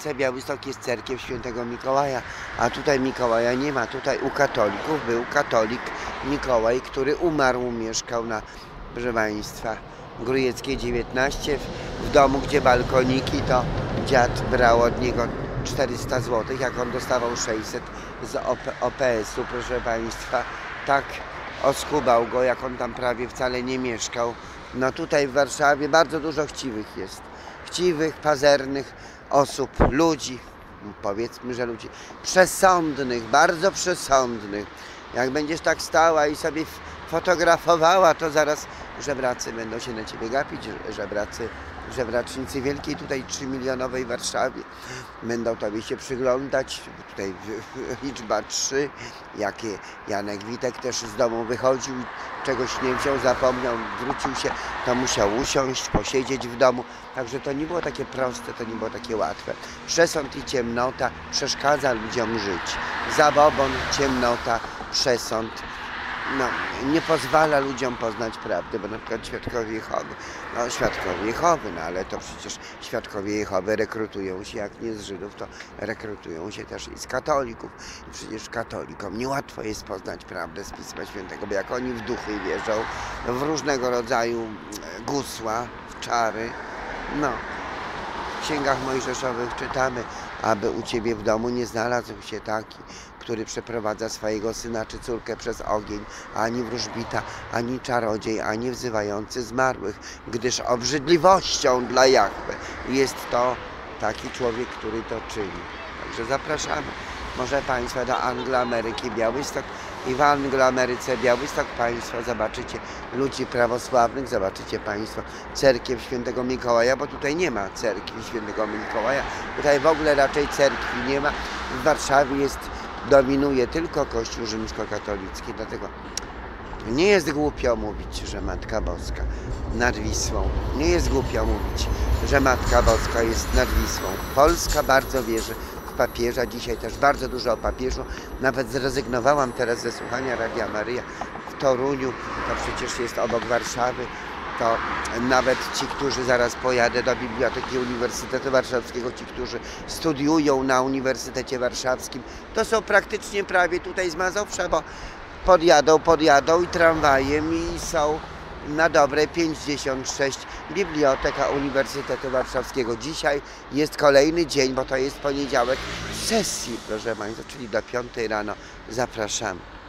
Ameryce Białystok jest cerkiew świętego Mikołaja, a tutaj Mikołaja nie ma. Tutaj u katolików był katolik Mikołaj, który umarł, mieszkał na, proszę Państwa, Grujeckiej 19, w, domu, gdzie balkoniki, to dziad brał od niego 400 zł, jak on dostawał 600 z OP, OPS-u, proszę Państwa. Tak oskubał go, jak on tam prawie wcale nie mieszkał. No tutaj w Warszawie bardzo dużo chciwych jest. Chciwych, pazernych osób, ludzi, powiedzmy, że ludzi przesądnych, bardzo przesądnych. Jak będziesz tak stała i sobie fotografowała, to zaraz żebracy będą się na ciebie gapić, że- żebracy, żebracznicy wielkiej tutaj 3 milionowej Warszawie będą tobie się przyglądać. Tutaj liczba 3, jakie Janek Witek też z domu wychodził, czegoś nie wziął, zapomniał, wrócił się, to musiał usiąść, posiedzieć w domu. Także to nie było takie proste, to nie było takie łatwe. Przesąd i ciemnota przeszkadza ludziom żyć. Zabobon, ciemnota, przesąd no, nie pozwala ludziom poznać prawdy, bo na przykład świadkowie Jehowy, no świadkowie Jehowy, no ale to przecież świadkowie Jehowy rekrutują się, jak nie z Żydów, to rekrutują się też i z katolików. I przecież katolikom niełatwo jest poznać prawdę z Pisma Świętego, bo jak oni w duchy wierzą, w różnego rodzaju e, gusła, w czary, no. W księgach mojżeszowych czytamy, aby u ciebie w domu nie znalazł się taki, który przeprowadza swojego syna czy córkę przez ogień, ani wróżbita, ani czarodziej, ani wzywający zmarłych, gdyż obrzydliwością dla Jahwe jest to taki człowiek, który to czyni. Także zapraszamy. Może Państwa do Angloameryki Białystok i w Angloameryce Białystok Państwo zobaczycie ludzi prawosławnych, zobaczycie Państwo cerkiew świętego Mikołaja, bo tutaj nie ma cerkwi świętego Mikołaja. Tutaj w ogóle raczej cerkwi nie ma. W Warszawie jest, dominuje tylko Kościół rzymskokatolicki, dlatego nie jest głupio mówić, że Matka Boska nad Wisłą. Nie jest głupio mówić, że Matka Boska jest nad Wisłą. Polska bardzo wierzy papieża. Dzisiaj też bardzo dużo o papieżu. Nawet zrezygnowałam teraz ze słuchania Radia Maryja w Toruniu. To przecież jest obok Warszawy. To nawet ci, którzy zaraz pojadę do Biblioteki Uniwersytetu Warszawskiego, ci, którzy studiują na Uniwersytecie Warszawskim, to są praktycznie prawie tutaj z Mazowsza, bo podjadą, podjadą i tramwajem i są na dobre 56 Biblioteka Uniwersytetu Warszawskiego. Dzisiaj jest kolejny dzień, bo to jest poniedziałek sesji, proszę Państwa, czyli do 5 rano. Zapraszamy.